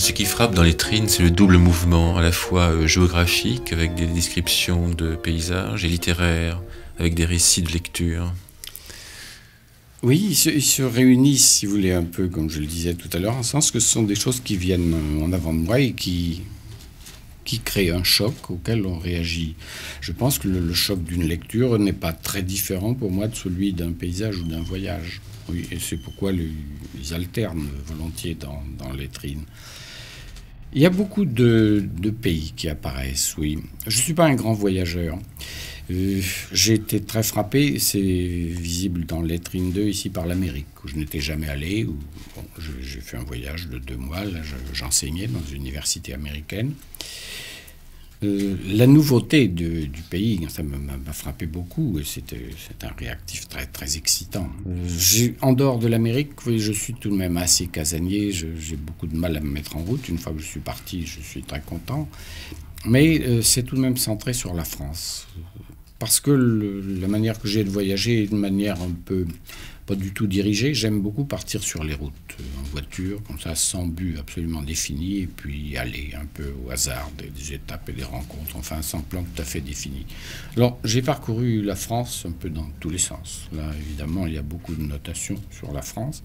Ce qui frappe dans les trines, c'est le double mouvement, à la fois euh, géographique, avec des descriptions de paysages, et littéraire, avec des récits de lecture. Oui, ils se, réunissent, si vous voulez, un peu, comme je le disais tout à l'heure, en sens que ce sont des choses qui viennent en avant de moi et qui, créent un choc auquel on réagit. Je pense que le, choc d'une lecture n'est pas très différent pour moi de celui d'un paysage ou d'un voyage. Oui, et c'est pourquoi ils alternent volontiers dans les trines. Il y a beaucoup de, pays qui apparaissent, oui. Je ne suis pas un grand voyageur. Euh, j'ai été très frappé, c'est visible dans Lettrine 2 ici par l'Amérique, où je n'étais jamais allé. Où, j'ai fait un voyage de deux mois, j'enseignais dans une université américaine. Euh, la nouveauté du pays, ça m'a frappé beaucoup et c'était un réactif très, très excitant. En dehors de l'Amérique, je suis tout de même assez casanier, j'ai beaucoup de mal à me mettre en route. Une fois que je suis parti, je suis très content. Mais euh, c'est tout de même centré sur la France parce que la manière que j'ai de voyager est une manière un peu pas du tout dirigée. J'aime beaucoup partir sur les routes, en voiture, comme ça, sans but absolument défini, et puis aller un peu au hasard des, étapes et des rencontres, enfin sans plan tout à fait défini. Alors, j'ai parcouru la France un peu dans tous les sens. Là, évidemment, il y a beaucoup de notations sur la France.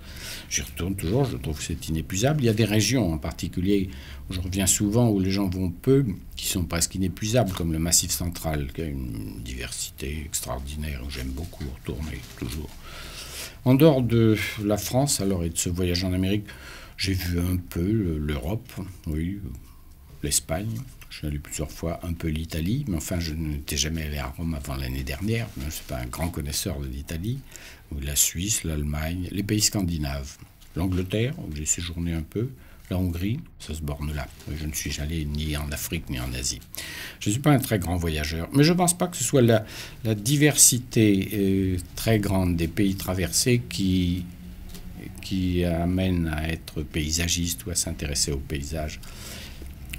J'y retourne toujours, je trouve que c'est inépuisable. Il y a des régions en particulier où je reviens souvent, où les gens vont peu, qui sont presque inépuisables, comme le Massif central, qui a une diversité extraordinaire, où j'aime beaucoup retourner toujours. En dehors de la France, alors, et de ce voyage en Amérique, j'ai vu un peu l'Europe, oui, l'Espagne. Je suis allé plusieurs fois un peu l'Italie, mais enfin, je n'étais jamais allé à Rome avant l'année dernière. Je ne suis pas un grand connaisseur de l'Italie. La Suisse, l'Allemagne, les pays scandinaves. L'Angleterre, où j'ai séjourné un peu la Hongrie, ça se borne là. Je ne suis allé ni en Afrique ni en Asie. Je ne suis pas un très grand voyageur, mais je ne pense pas que ce soit la, diversité euh, très grande des pays traversés qui amène à être paysagiste ou à s'intéresser au paysage.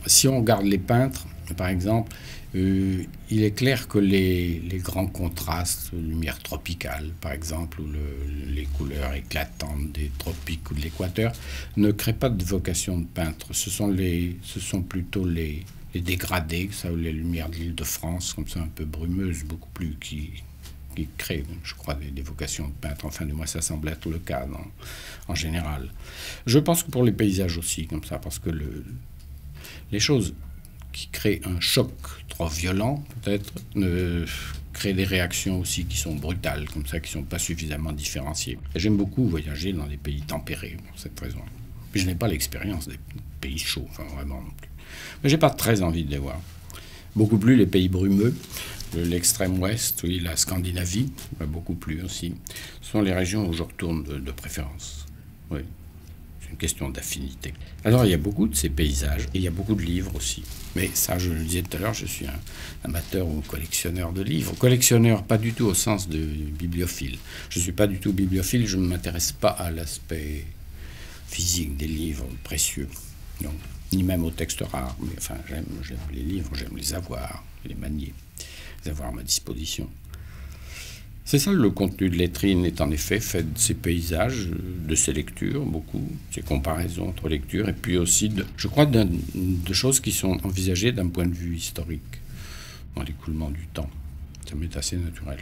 Si on regarde les peintres, par exemple, euh, il est clair que les, grands contrastes, lumière tropicale par exemple, ou les couleurs éclatantes des tropiques ou de l'équateur, ne créent pas de vocation de peintre. Ce sont, les, ce sont plutôt les, dégradés, ça, ou les lumières de l'île de France, comme ça un peu brumeuses, beaucoup plus qui, qui créent, je crois, des, vocations de peintre. Enfin, du moins, ça semble être le cas en général. Je pense que pour les paysages aussi, comme ça, parce que le, les choses créent un choc trop violent, peut-être, ne créent des réactions aussi qui sont brutales, comme ça, qui ne sont pas suffisamment différenciées. J'aime beaucoup voyager dans des pays tempérés, pour cette raison. Puis je n'ai pas l'expérience des pays chauds, enfin vraiment non plus. Mais j'ai pas très envie de les voir. Beaucoup plus les pays brumeux, l'extrême ouest, oui, la Scandinavie, beaucoup plus aussi. Sont les régions où je retourne de, de préférence. Oui une question d'affinité. Alors il y a beaucoup de ces paysages et il y a beaucoup de livres aussi. Mais ça, je le disais tout à l'heure, je suis un amateur ou collectionneur de livres. Collectionneur, pas du tout au sens de bibliophile. Je ne suis pas du tout bibliophile, je ne m'intéresse pas à l'aspect physique des livres précieux. ni même aux textes rares. Mais enfin, j'aime les livres, j'aime les avoir, les manier, les avoir à ma disposition. C'est ça le contenu de Lettrine est en effet fait de ces paysages, de ces lectures, beaucoup, ces comparaisons entre lectures, et puis aussi, je crois, de choses qui sont envisagées d'un point de vue historique, dans l'écoulement du temps. Ça m'est assez naturel.